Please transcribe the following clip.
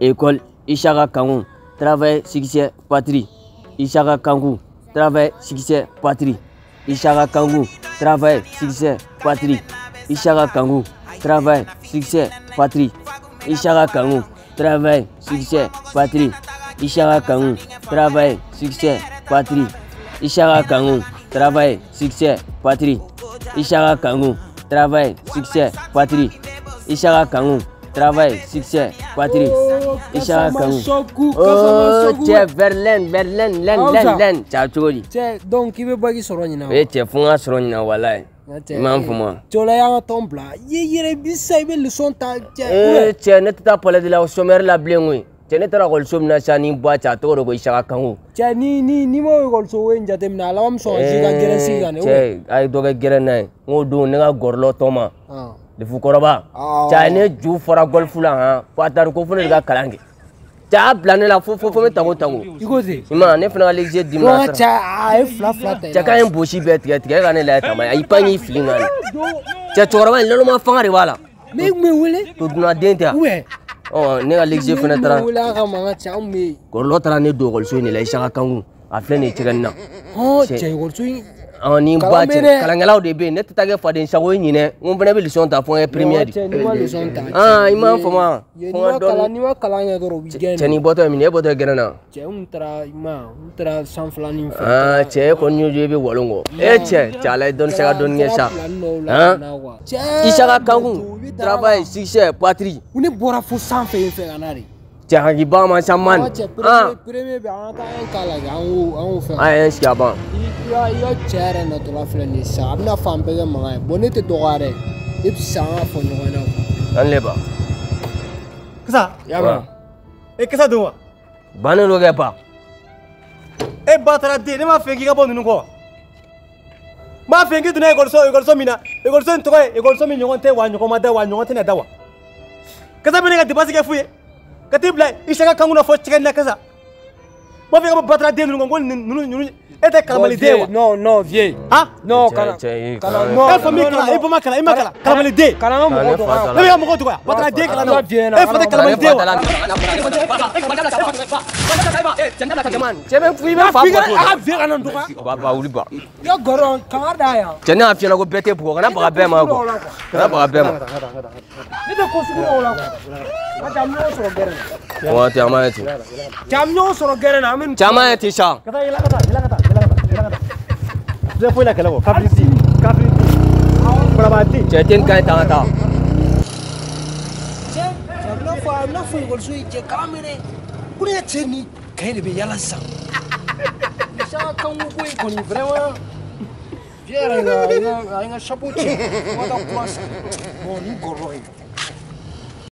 école Ishaka Kangu, travail, succès, patrie. Ishaka Kangu, travail, succès, patrie. Ishaka Kangu, travail, succès, patrie. Ishaka Kangu, travail, succès, patrie. Ishaka Kangu, travail, succès, patrie. Ishaka Kangu, travail, succès, patrie. Ishaka Kangu, travail, succès, patrie. Ishaka Kangu, travail, succès, patrie. Ishaka Kangu, travail, succès, patrie. Ishaka Kangu. Oh, cɛ Verlaine, Verlaine, lɛn, lɛn, lɛn, cɛ cogo di? Cɛ donc k'i bɛ bagi sɔrɔ ɲina O ye cɛ fo n ka sɔrɔ ɲina walayi. I m'a faamu. Cɛ o la y'an ka tɔn bila i yɛrɛ i bi sisan i bɛ leçon ta cɛ. Ee cɛ ne tɛ taa palais la o chômeur la bilen koyi. Cɛ ne taara ekɔliso min na sisan ni ba cɛ a tɔgɔ de ko Isaka Kangu. Cɛ ni ni ni m'o ekɔliso ko in jateminɛ a laban bɛ sɔn ka si ka gɛrɛn sigi kan dɛ. Cɛ a ye dɔ kɛ gɛrɛn n'a ye. N k'o don ne ka gɔrɔlɔ tɔ ma. Lefu kɔrɔba. Cɛ a ye ne ju fɔra golf la han fo a taara ko fo ne de ka kalan kɛ. cɛ bila ne la fo fo fo n tango tango. I ko ma ne fana ka legize di ma. Wa cɛ ye k'a ye bosi bɛɛ tigɛ tigɛ e ka ne lajɛ tama a y'i pan y'i fili nka cɛ cɛkɔrɔba in lɔnlɔma fanga de b'a la. Ne kun bɛ wele. to dunna den tɛ Ubɛ. ɔ ne ka legize fana taara. Ne kun bɛ wele a ka mankan cɛ anw bɛ yen. kɔrɔlɔ taara ne don ekɔliso in de la isaka kanku a filɛ nin ye cɛkɛni na. Ɔ ɔ ni ba cɛ kalankɛlaw de bɛ yen ne tɛ taa kɛ faden sago ye ɲinɛ n ko n fana bɛ lisɔn ta fo n de. N'i ma leçon ta. aa i m'a faamu N'i fo n ma ka dɔɔni. n'i ma kalan kɛ dɔrɔn u b'i gɛn. cɛ ni bɔtɔ ye min ye e bɔtɔ ye gɛrɛn na. Cɛ n taara i ma n taara san filanin fɛ. aa cɛ e kɔni y'o ye i bɛ walon kɔ. e cɛ cɛ ala ye dɔɔni se ka dɔɔni kɛ sa. Han? Isaka Kangu, travail, succès, patrie. Ne bɔra fo sanfɛ yen fɛ ka na de. Cɛ ma ca man. Cɛ Ah, premier premier an ye sigi a ban. I ka i ka cɛ yɛrɛ natɔla filɛ nin ye sisan a bɛna fan bɛɛ kɛ mankan ye bɔn ne tɛ dɔgɔya dɛ e bɛ sisan an ka fɔ ɲɔgɔn ɲɛna. An le ba. Kisa, Ya ma. e kisa don wa? Bannen do kɛ pa. E ba taara den ne m'a fɛ k'i ka bɔ ninnu kɔ. N b'a fɛ k'i donna ekɔliso ekɔliso min na ekɔliso in tɔgɔ ye ekɔliso min ɲɔgɔn tɛ wa ɲɔgɔn ma da wa ɲɔgɔn tɛna da wa. Kasa bɛ ne ka dépense kɛ fu ye ka t'i bila Isaka Kanku na fɔ cɛkɛni na kasa. N b'a fɛ ka bɔ ba taara den ninnu kɔ n ko ninnu ete kala malide no no die Ah? no kala kala no e fami kala e bama kala e makala kala malide kala no mo to kala le mo to kala watra die kala no e fata kala malide cɛmɛ i bɛ fa baba wuli ba ya gɔrɔ kanga da yan cɛ n'a fiyɛ ko bɛɛ tɛ bugɔ kana baga bɛɛ ma kɔ kana baga bɛɛ ma ne tɛ ko sugu o la kɔ jaa mi y'o sɔrɔ gɛrɛ na wa caman ye ten jaa mi y'o sɔrɔ gɛrɛ na caman ye ten sa ka taa yɛlɛ ka taa Vous avez la calabo. Capriti. Capriti. Bravati. Tu as une carte en temps. na fo ikol so je kamere kuna ce ni kai da bai yalan sa sha kan ko ikol ni vraiment bien là il y a un chapeau tu vois dans quoi ça ni goroi